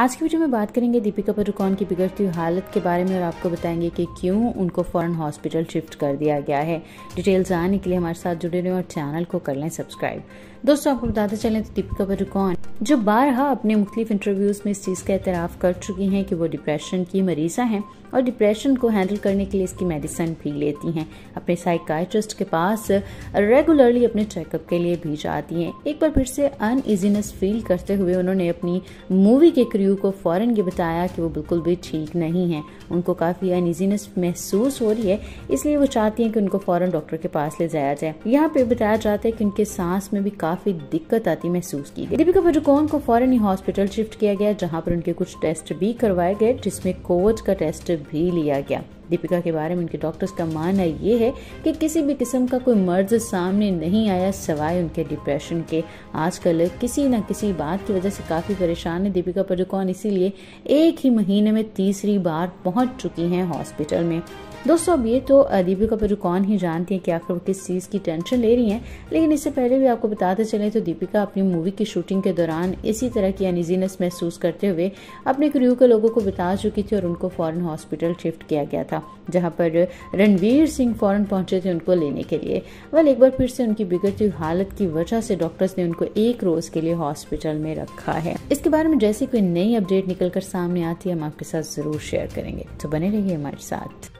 आज की वीडियो में बात करेंगे दीपिका पडुकोन की बिगड़ती हुई हालत के बारे में और आपको बताएँगे कि क्यों उनको फ़ौरन हॉस्पिटल शिफ्ट कर दिया गया है। डिटेल जानने के लिए हमारे साथ जुड़े रहें और चैनल को कर लें सब्सक्राइब। दोस्तों, आपको बताते चलें तो दीपिका पडुकोन जो बारहा अपने मुख्तलिफ़ इंटरव्यूज़ में इस चीज़ का एतराफ कर चुकी हैं कि वो डिप्रेशन की मरीजा हैं और डिप्रेशन को हैंडल करने के लिए इसकी मेडिसिन भी लेती हैं। अपने साइकाइट्रिस्ट के पास रेगुलरली अपने चेकअप के लिए भी जाती हैं। एक बार फिर से अनइजीनेस फील करते हुए उन्होंने अपनी मूवी के क्रू को फ़ौरन ये बताया कि वो बिल्कुल भी ठीक नहीं है। उनको काफ़ी अनइजीनेस महसूस हो रही है, इसलिए वो चाहती हैं कि उनको फ़ौरन डॉक्टर के पास ले जाया जाए। यहाँ पे बताया जाता है कि उनके सांस में भी काफ़ी दिक्कत आती महसूस की गई। दीपिका पडुकोन को फॉरन ही हॉस्पिटल शिफ्ट किया गया, जहाँ पर उनके कुछ टेस्ट भी करवाए गए, जिसमें कोविड का टेस्ट भी लिया गया। दीपिका के बारे में, उनके डॉक्टर्स का मानना ये है कि किसी भी किस्म का कोई मर्ज सामने नहीं आया सवाए उनके डिप्रेशन के। आजकल किसी न किसी बात की वजह से काफ़ी परेशान है दीपिका पडुकोन इसीलिए एक ही महीने में तीसरी बार पहुँच चुकी हैं हॉस्पिटल में। दोस्तों, अब ये तो दीपिका पडुकोन ही जानती है कि आखिर वो किस चीज़ की टेंशन ले रही हैं, लेकिन इससे पहले भी आपको बताते चले तो दीपिका अपनी मूवी की शूटिंग के दौरान इसी तरह की अनइजीनेस महसूस करते हुए अपने क्रू के लोगों को बता चुकी थी और उनको फॉरन हॉस्पिटल शिफ्ट किया गया था। जहाँ पर रणवीर सिंह फ़ौरन पहुँचे थे उनको लेने के लिए। वल एक बार फिर से उनकी बिगड़ती हालत की वजह से डॉक्टर्स ने उनको एक रोज के लिए हॉस्पिटल में रखा है। इसके बारे में जैसी कोई नई अपडेट निकलकर सामने आती है, हम आपके साथ ज़रूर शेयर करेंगे। तो बने रहिए हमारे साथ।